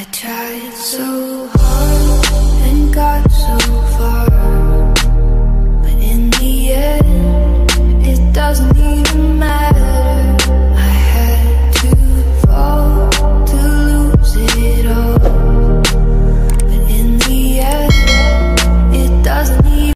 I tried so hard.